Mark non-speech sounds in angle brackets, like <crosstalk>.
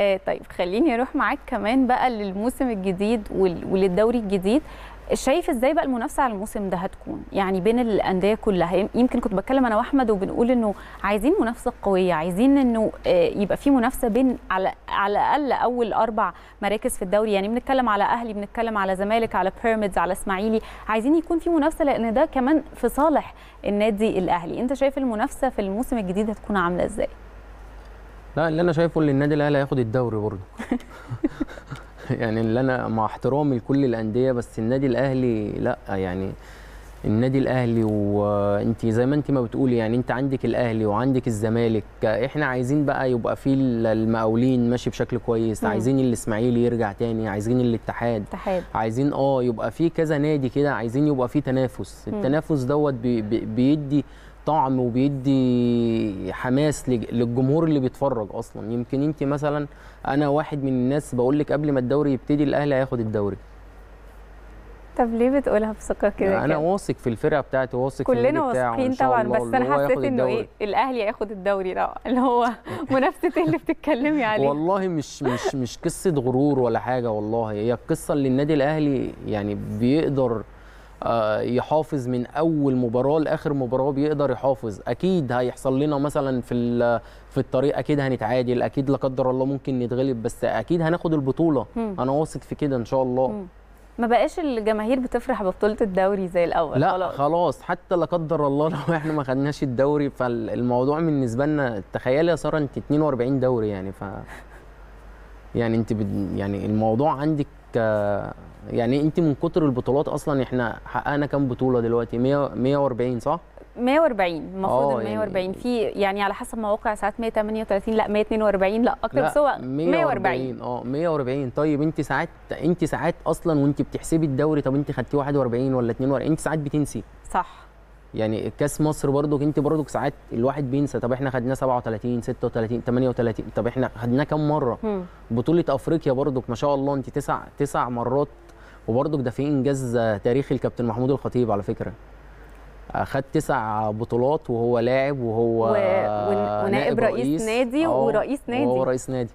آه طيب خليني أروح معاك كمان بقى للموسم الجديد وللدوري الجديد. شايف إزاي بقى المنافسة على الموسم ده هتكون؟ يعني بين الأندية كلها يمكن كنت بتكلم أنا وأحمد وبنقول إنه عايزين منافسة قوية عايزين إنه آه، يبقى في منافسة بين على على الأقل أول أربع مراكز في الدوري. يعني بنتكلم على أهلي بنتكلم على زمالك على بيراميدز على إسماعيلي عايزين يكون في منافسة لأن ده كمان في صالح النادي الأهلي. أنت شايف المنافسة في الموسم الجديد هتكون عاملة إزاي؟ لا اللي أنا شايفه ان النادي الأهلي هياخد الدوري برضه <laughs> يعني اللي أنا مع احترامي لكل الأندية بس النادي الأهلي لا يعني النادي الأهلي وانت زي ما انت ما بتقولي يعني انت عندك الأهلي وعندك الزمالك إحنا عايزين بقى يبقى في المقاولين ماشي بشكل كويس مم. عايزين الإسماعيلي يرجع تاني عايزين الاتحاد اتحاد عايزين آه يبقى في كذا نادي كده عايزين يبقى في تنافس مم. التنافس دوت بي بي بيدي طعم وبيدي حماس لج- للجمهور اللي بيتفرج أصلا يمكن أنت مثلا أنا واحد من الناس بقول لك قبل ما الدوري يبتدي الأهلي هياخد الدوري طب ليه بتقولها بثقة كده أنا؟ واثق في الفرقة بتاعتي واثق في كلنا واثقين طبعا بس أنا حسيت إنه إيه الدوري. الأهلي هياخد الدوري ده اللي هو <laughs> منافسة اللي بتتكلمي عليه والله مش مش مش قصة غرور ولا حاجة والله هي القصة اللي النادي الأهلي يعني بيقدر يحافظ من أول مباراة لآخر مباراة بيقدر يحافظ أكيد هيحصل لنا مثلا في في الطريق أكيد هنتعادل أكيد لا قدر الله ممكن نتغلب بس أكيد هناخد البطولة مم. أنا واثق في كده إن شاء الله مم. ما بقاش الجماهير بتفرح ببطولة الدوري زي الأول لا خلاص. خلاص حتى لا قدر الله <laughs> لو إحنا ما خدناش الدوري فالموضوع بالنسبة لنا تخيلي يا سارة أنت 42 دوري يعني ف يعني أنت بد... يعني الموضوع عندك آه، يعني أنت من كتر البطولات أصلا إحنا حققنا كام بطولة دلوقتي؟ 100 140 صح؟ 140 المفروض آه، ال يعني- 140 في يعني على حسب مواقع ساعات 138 لا 142 لا أكتر بس هو 140 آه 140 طيب أنت ساعات أنت ساعات أصلا وأنت بتحسبي الدوري طب أنت خدتي 41 ولا 42 أنت ساعات بتنسي. صح. يعني كاس مصر برضك انت برضك ساعات الواحد بينسى طب إحنا خدناه 37 36 38 طب إحنا خدناه كام مرة مم. بطولة أفريقيا برضك ما شاء الله انت تسع تسع مرات وبرضك ده في إنجاز آه، تاريخي الكابتن محمود الخطيب على فكرة خد تسع بطولات وهو لاعب وهو و- ون- ونائب رئيس نادي آه، ورئيس نادي. وهو رئيس نادي.